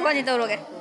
도가니도 오르게.